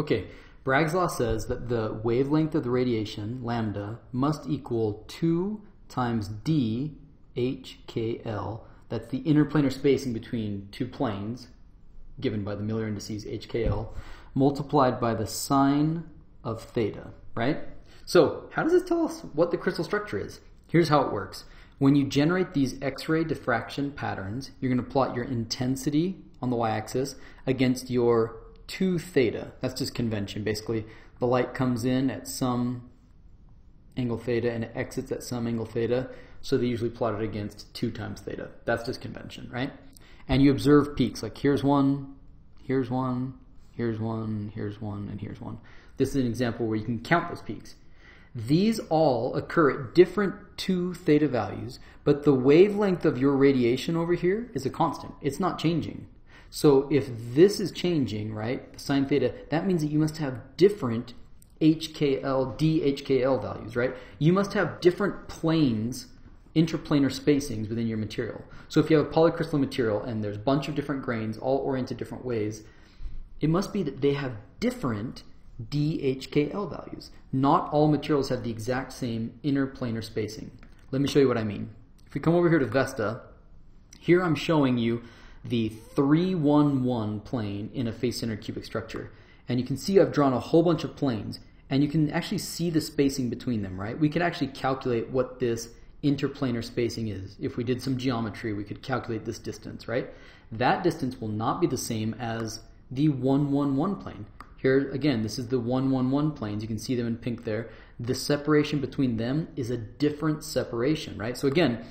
Okay, Bragg's law says that the wavelength of the radiation, lambda, must equal 2 times d hkl. That's the interplanar spacing between two planes, given by the Miller indices hkl, multiplied by the sine of theta, right? So, how does this tell us what the crystal structure is? Here's how it works. When you generate these X-ray diffraction patterns, you're going to plot your intensity on the y-axis against your 2 theta. That's just convention. Basically, the light comes in at some angle theta and it exits at some angle theta. So they usually plot it against 2 times theta. That's just convention, right? And you observe peaks. Like here's one, here's one, here's one, here's one, and here's one. This is an example where you can count those peaks. These all occur at different 2 theta values, but the wavelength of your radiation over here is a constant. It's not changing. So if this is changing, right, sine theta, that means that you must have different HKL, DHKL values, right? You must have different planes, interplanar spacings within your material. So if you have a polycrystalline material and there's a bunch of different grains, all oriented different ways, it must be that they have different DHKL values. Not all materials have the exact same interplanar spacing. Let me show you what I mean. If we come over here to Vesta, here I'm showing you the 311 plane in a face-centered cubic structure. And you can see I've drawn a whole bunch of planes, and you can actually see the spacing between them, right? We could actually calculate what this interplanar spacing is. If we did some geometry, we could calculate this distance, right? That distance will not be the same as the 111 plane. Here, again, this is the 111 planes. You can see them in pink there. The separation between them is a different separation, right? So again,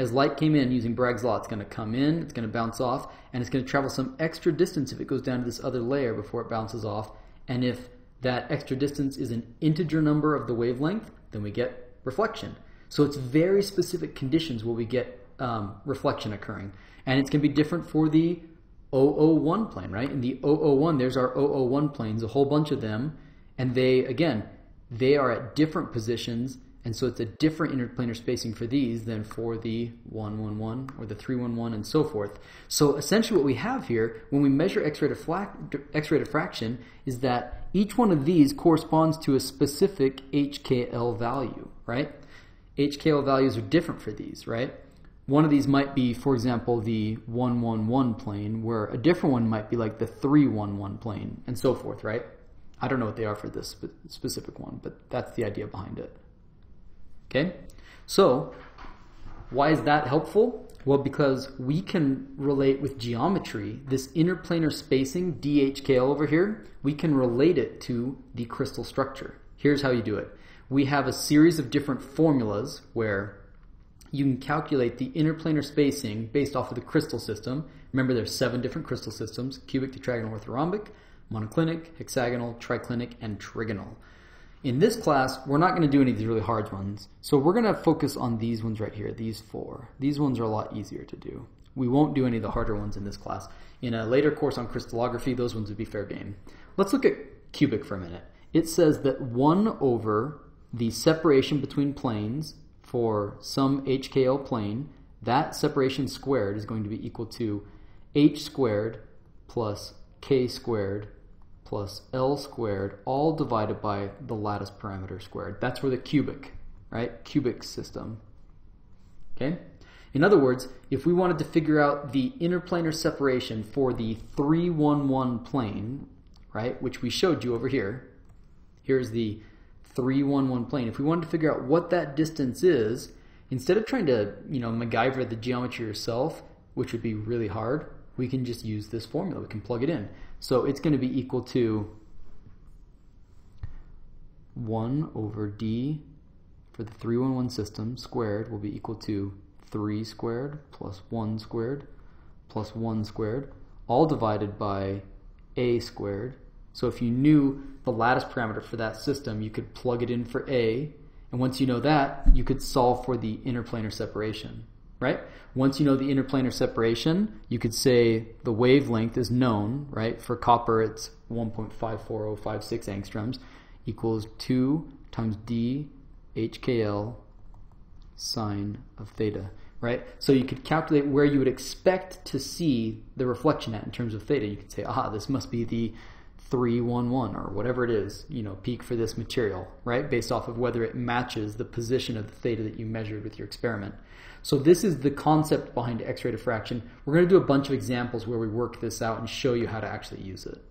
as light came in using Bragg's law, it's going to come in, it's going to bounce off, and it's going to travel some extra distance if it goes down to this other layer before it bounces off. And if that extra distance is an integer number of the wavelength, then we get reflection. So it's very specific conditions where we get um, reflection occurring. And it's going to be different for the 001 plane, right? In the 001, there's our 001 planes, a whole bunch of them, and they, again, they are at different positions, and so it's a different interplanar spacing for these than for the 111 or the 311 and so forth. So essentially what we have here, when we measure X-ray, diffraction, is that each one of these corresponds to a specific HKL value, right? HKL values are different for these, right? One of these might be, for example, the 111 plane, where a different one might be like the 311 plane, and so forth, right? I don't know what they are for this specific one, but that's the idea behind it. Okay? So, why is that helpful? Well, because we can relate with geometry, this interplanar spacing, DHKL over here, we can relate it to the crystal structure. Here's how you do it. We have a series of different formulas where you can calculate the interplanar spacing based off of the crystal system. Remember, there's seven different crystal systems, cubic, tetragonal, orthorhombic, monoclinic, hexagonal, triclinic, and trigonal. In this class, we're not going to do any of these really hard ones. So we're going to focus on these ones right here, these four. These ones are a lot easier to do. We won't do any of the harder ones in this class. In a later course on crystallography, those ones would be fair game. Let's look at cubic for a minute. It says that 1 over the separation between planes for some HKL plane, that separation squared is going to be equal to h squared plus k squared plus L squared, all divided by the lattice parameter squared. That's for the cubic, right? Cubic system. Okay? In other words, if we wanted to figure out the interplanar separation for the 311 plane, right, which we showed you over here, here's the 311 plane. If we wanted to figure out what that distance is, instead of trying to, you know, MacGyver the geometry yourself, which would be really hard, we can just use this formula. We can plug it in. So it's going to be equal to 1 over d for the 311 system squared will be equal to 3 squared plus 1 squared plus 1 squared, all divided by a squared. So if you knew the lattice parameter for that system, you could plug it in for a, and once you know that, you could solve for the interplanar separation right? Once you know the interplanar separation, you could say the wavelength is known, right? For copper, it's 1.54056 angstroms equals 2 times d HKL sine of theta, right? So you could calculate where you would expect to see the reflection at in terms of theta. You could say, aha, this must be the 311 or whatever it is, you know, peak for this material, right? Based off of whether it matches the position of the theta that you measured with your experiment. So this is the concept behind X-ray diffraction. We're going to do a bunch of examples where we work this out and show you how to actually use it.